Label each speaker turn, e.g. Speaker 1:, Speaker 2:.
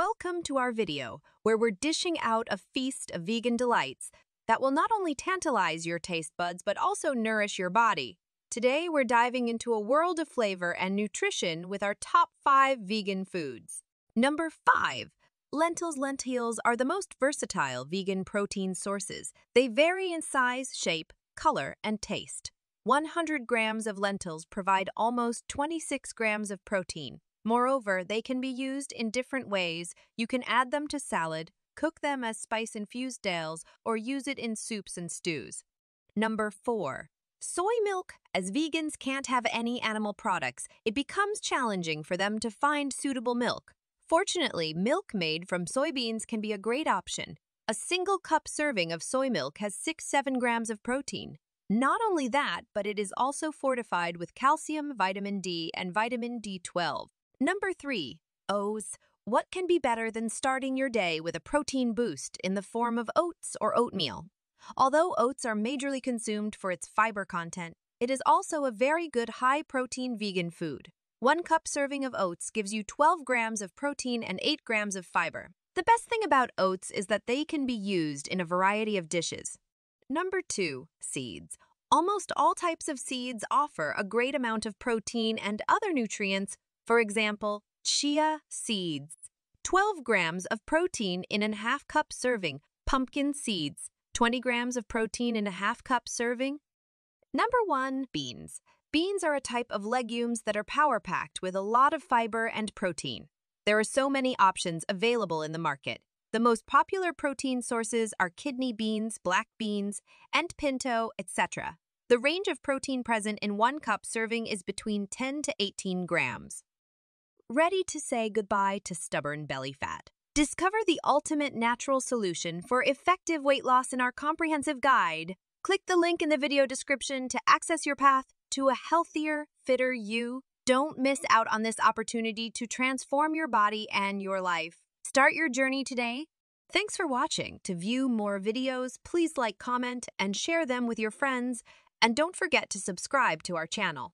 Speaker 1: Welcome to our video, where we're dishing out a feast of vegan delights that will not only tantalize your taste buds, but also nourish your body. Today, we're diving into a world of flavor and nutrition with our top five vegan foods. Number five, lentils. Lentils are the most versatile vegan protein sources. They vary in size, shape, color, and taste. 100 grams of lentils provide almost 26 grams of protein. Moreover, they can be used in different ways. You can add them to salad, cook them as spice-infused dales, or use it in soups and stews. Number 4. Soy milk. As vegans can't have any animal products, it becomes challenging for them to find suitable milk. Fortunately, milk made from soybeans can be a great option. A single cup serving of soy milk has 6-7 grams of protein. Not only that, but it is also fortified with calcium, vitamin D, and vitamin B12. Number 3. Oats. What can be better than starting your day with a protein boost in the form of oats or oatmeal? Although oats are majorly consumed for its fiber content, it is also a very good high-protein vegan food. One cup serving of oats gives you 12 grams of protein and 8 grams of fiber. The best thing about oats is that they can be used in a variety of dishes. Number 2. Seeds. Almost all types of seeds offer a great amount of protein and other nutrients, for example, chia seeds. 12 grams of protein in a half cup serving, pumpkin seeds. 20 grams of protein in a half cup serving. Number 1. Beans. Beans are a type of legumes that are power-packed with a lot of fiber and protein. There are so many options available in the market. The most popular protein sources are kidney beans, black beans, and pinto, etc. The range of protein present in one cup serving is between 10 to 18 grams. Ready to say goodbye to stubborn belly fat. Discover the ultimate natural solution for effective weight loss in our comprehensive guide. Click the link in the video description to access your path to a healthier, fitter you. Don't miss out on this opportunity to transform your body and your life. Start your journey today. Thanks for watching. To view more videos, please like, comment, and share them with your friends. And don't forget to subscribe to our channel.